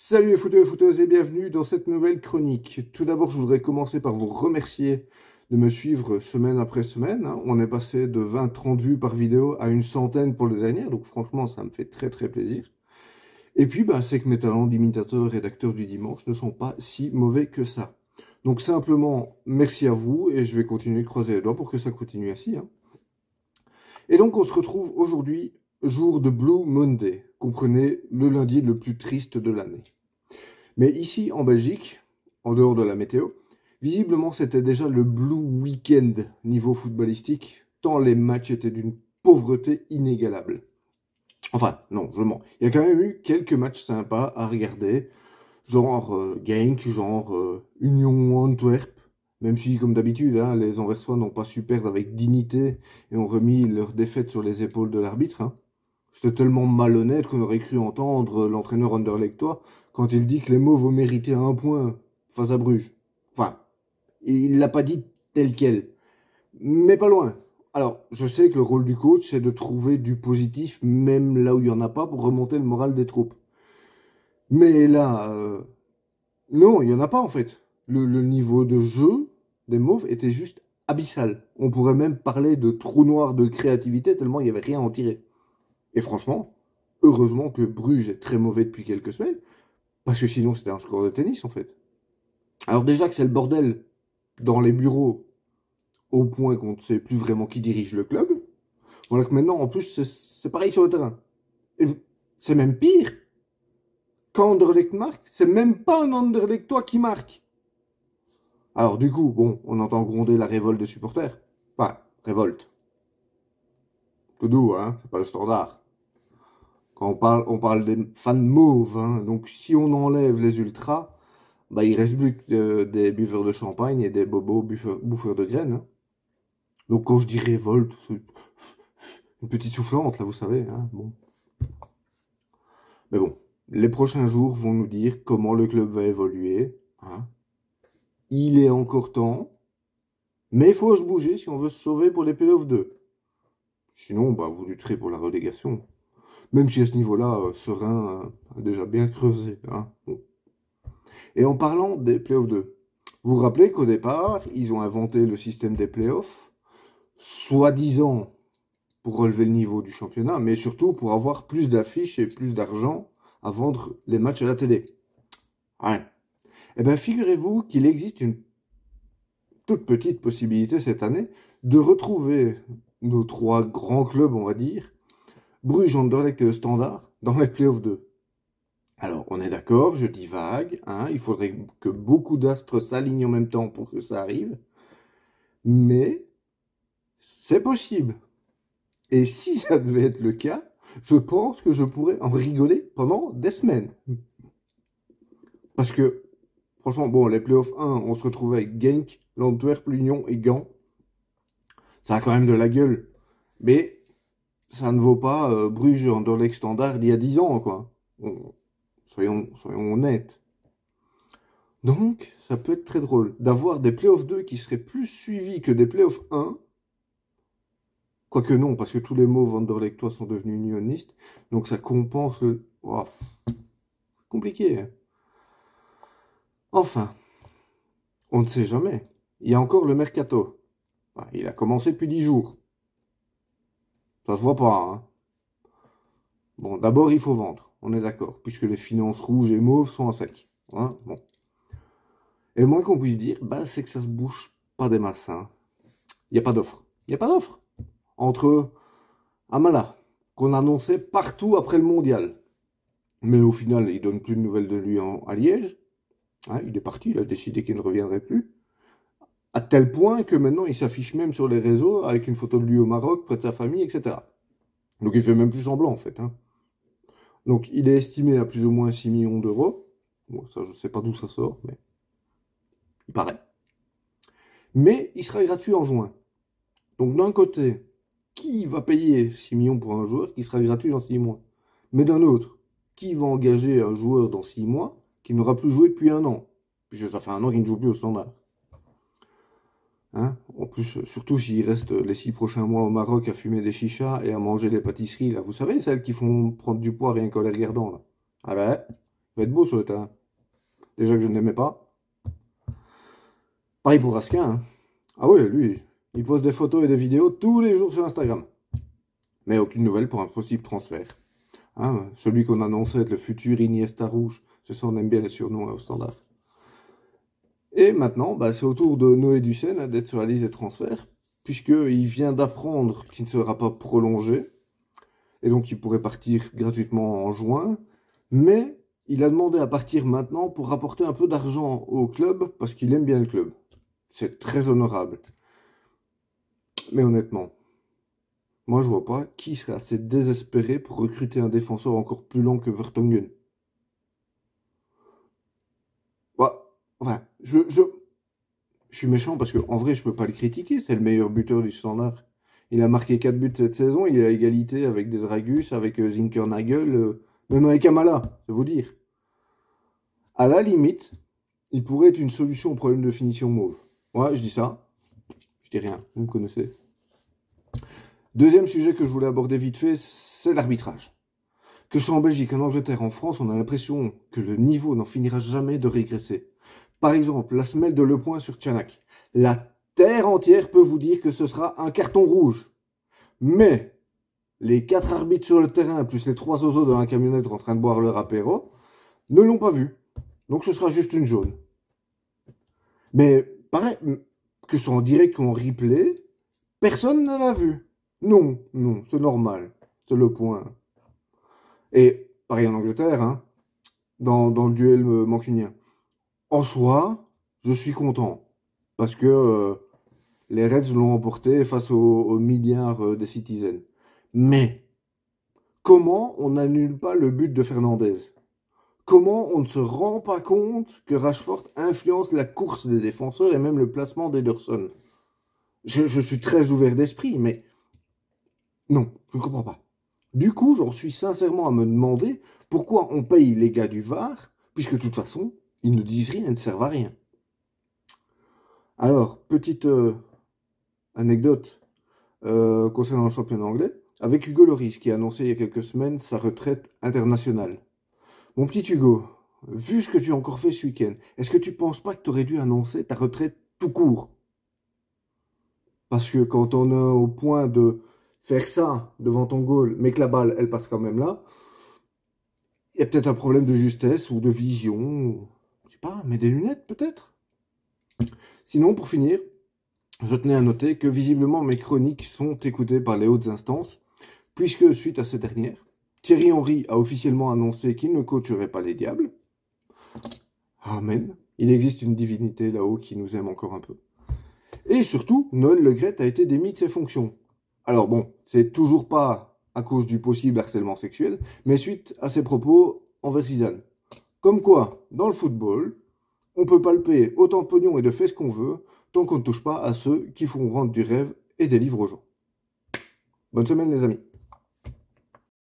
Salut les footeux et footeuses et bienvenue dans cette nouvelle chronique. Tout d'abord, je voudrais commencer par vous remercier de me suivre semaine après semaine. On est passé de 20-30 vues par vidéo à une centaine pour le dernier, donc franchement, ça me fait très très plaisir. Et puis, bah, c'est que mes talents d'imitateur et rédacteur du dimanche ne sont pas si mauvais que ça. Donc simplement, merci à vous et je vais continuer de croiser les doigts pour que ça continue ainsi. hein. Et donc, on se retrouve aujourd'hui, jour de Blue Monday. Comprenez, le lundi le plus triste de l'année. Mais ici, en Belgique, en dehors de la météo, visiblement, c'était déjà le Blue Weekend niveau footballistique, tant les matchs étaient d'une pauvreté inégalable. Enfin, non, je mens. Il y a quand même eu quelques matchs sympas à regarder, genre euh, Genk, genre euh, Union Antwerp, même si, comme d'habitude, hein, les Anversois n'ont pas su perdre avec dignité et ont remis leur défaite sur les épaules de l'arbitre. hein. C'était tellement malhonnête qu'on aurait cru entendre l'entraîneur Anderlechtois quand il dit que les Mauves ont mérité un point face à Bruges. Enfin, il l'a pas dit tel quel, mais pas loin. Alors, je sais que le rôle du coach, c'est de trouver du positif, même là où il n'y en a pas, pour remonter le moral des troupes. Mais là, euh, non, il n'y en a pas en fait. Le, le niveau de jeu des Mauves était juste abyssal. On pourrait même parler de trou noir de créativité, tellement il n'y avait rien à en tirer. Et franchement, heureusement que Bruges est très mauvais depuis quelques semaines, parce que sinon c'était un score de tennis en fait. Alors déjà que c'est le bordel dans les bureaux, au point qu'on ne sait plus vraiment qui dirige le club, voilà que maintenant en plus c'est- pareil sur le terrain. Et c'est même pire. Quand Anderlecht marque, c'est même pas un Anderlechtois qui marque. Alors du coup, bon, on entend gronder la révolte des supporters. Enfin, révolte. Tout doux, hein, c'est pas le standard. On parle, des fans mauves, hein. Donc si on enlève les ultras, bah il reste plus que euh, des buveurs de champagne et des bobos bouffeurs de graines. hein. Donc quand je dis révolte, une petite soufflante, là, vous savez, hein, bon. Mais bon, les prochains jours vont nous dire comment le club va évoluer, hein. Il est encore temps, mais il faut se bouger si on veut se sauver pour les playoffs 2. Sinon, bah, vous lutterez pour la relégation. Même si à ce niveau-là, euh, Serein euh, a déjà bien creusé. Hein. Et en parlant des playoffs 2, vous vous rappelez qu'au départ, ils ont inventé le système des playoffs, soi-disant pour relever le niveau du championnat, mais surtout pour avoir plus d'affiches et plus d'argent à vendre les matchs à la télé. Eh bien, figurez-vous qu'il existe une toute petite possibilité cette année de retrouver nos trois grands clubs, on va dire, Bruges, Anderlecht et le Standard, dans les playoffs 2. Alors, on est d'accord, je dis vague, hein, il faudrait que beaucoup d'astres s'alignent en même temps pour que ça arrive, mais c'est possible. Et si ça devait être le cas, je pense que je pourrais en rigoler pendant des semaines. Parce que, franchement, bon, les playoffs 1, on se retrouvait avec Genk, l'Antwerp, l'Union et Gand. Ça a quand même de la gueule. Mais ça ne vaut pas euh, Bruges, Anderlecht, Standard d'il y a 10 ans, quoi. On- soyons, soyons honnêtes. Donc, ça peut être très drôle d'avoir des playoffs 2 qui seraient plus suivis que des playoffs 1. Quoique non, parce que tous les mots Vanderlechtois sont devenus unionistes, donc ça compense le... Oh, compliqué. hein. Enfin, on ne sait jamais. Il y a encore le mercato. Il a commencé depuis 10 jours. Ça se voit pas, hein. Bon, d'abord, il faut vendre. On est d'accord, puisque les finances rouges et mauves sont à sec. Hein bon. Et moins qu'on puisse dire, bah, c'est que ça se bouge pas des masses. hein. Il n'y a pas d'offre. Il n'y a pas d'offre. Entre Amala, qu'on annonçait partout après le mondial. Mais au final, il donne plus de nouvelles de lui en- à Liège. Hein, il est parti, il a décidé qu'il ne reviendrait plus. À tel point que maintenant, il s'affiche même sur les réseaux avec une photo de lui au Maroc, près de sa famille, etc. Donc il fait même plus semblant, en fait. hein. Donc il est estimé à plus ou moins 6 millions d'euros. Bon, ça, je sais pas d'où ça sort, mais il paraît. Mais il sera gratuit en juin. Donc d'un côté, qui va payer 6 millions pour un joueur qui sera gratuit dans 6 mois? Mais d'un autre, qui va engager un joueur dans 6 mois qui n'aura plus joué depuis un an? Puisque ça fait un an qu'il ne joue plus au standard. Hein? En plus, surtout s'il reste les 6 prochains mois au Maroc à fumer des chichas et à manger des pâtisseries, là. Vous savez, celles qui font prendre du poids rien qu'en les regardant, là. Ah ben, va être beau sur le terrain. Déjà que je ne l'aimais pas. Pareil pour Raskin. Hein. Ah oui, lui, il pose des photos et des vidéos tous les jours sur Instagram. Mais aucune nouvelle pour un possible transfert. Hein, celui qu'on annonçait être le futur Iniesta rouge. C'est ça, on aime bien les surnoms au standard. Et maintenant, bah, c'est au tour de Noé Ducène hein, d'être sur la liste des transferts, puisqu'il vient d'apprendre qu'il ne sera pas prolongé, et donc il pourrait partir gratuitement en juin, mais il a demandé à partir maintenant pour rapporter un peu d'argent au club, parce qu'il aime bien le club. C'est très honorable. Mais honnêtement, moi je vois pas qui serait assez désespéré pour recruter un défenseur encore plus long que Vertonghen. Enfin, je, je, je suis méchant parce que en vrai, je peux pas le critiquer. C'est le meilleur buteur du standard. Il a marqué 4 buts cette saison. Il est à égalité avec Desragus, avec euh, Zinkernagel, euh, même avec Amala, c'est vous dire. À la limite, il pourrait être une solution au problème de finition mauve. Ouais, je dis ça. Je dis rien. Vous me connaissez. Deuxième sujet que je voulais aborder vite fait, c'est l'arbitrage. Que ce soit en Belgique, en Angleterre, en France, on a l'impression que le niveau n'en finira jamais de régresser. Par exemple, la semelle de Le Point sur Tchanak. La terre entière peut vous dire que ce sera un carton rouge. Mais les quatre arbitres sur le terrain, plus les trois oiseaux dans la camionnette en train de boire leur apéro, ne l'ont pas vu. Donc ce sera juste une jaune. Mais pareil, que ce soit en direct ou en replay, personne ne l'a vu. Non, non, c'est normal. C'est le point. Et pareil en Angleterre, hein, dans, le duel euh, mancunien en soi, je suis content. Parce que euh, les Reds l'ont emporté face aux, milliards euh, des Citizens. Mais, comment on n'annule pas le but de Fernandez? Comment on ne se rend pas compte que Rashford influence la course des défenseurs et même le placement d'Ederson? Je, je suis très ouvert d'esprit, mais non, je ne comprends pas. Du coup, j'en suis sincèrement à me demander pourquoi on paye les gars du VAR, puisque de toute façon, ils ne disent rien, ils ne servent à rien. Alors, petite euh, anecdote euh, concernant le championnat anglais, avec Hugo Loris qui a annoncé il y a quelques semaines sa retraite internationale. Mon petit Hugo, vu ce que tu as encore fait ce week-end, est-ce que tu ne penses pas que tu aurais dû annoncer ta retraite tout court? Parce que quand on est au point de faire ça devant ton goal, mais que la balle, elle passe quand même là, il y a peut-être un problème de justesse ou de vision pas, mais des lunettes peut-être? Sinon, pour finir, je tenais à noter que visiblement mes chroniques sont écoutées par les hautes instances, puisque suite à ces dernières, Thierry Henry a officiellement annoncé qu'il ne coacherait pas les diables. Amen. Il existe une divinité là-haut qui nous aime encore un peu. Et surtout, Noël Legrette a été démis de ses fonctions. Alors bon, c'est toujours pas à cause du possible harcèlement sexuel, mais suite à ses propos envers Zidane. Comme quoi, dans le football, on peut palper autant de pognon et de ce qu'on veut, tant qu'on ne touche pas à ceux qui font vendre du rêve et des livres aux gens. Bonne semaine les amis.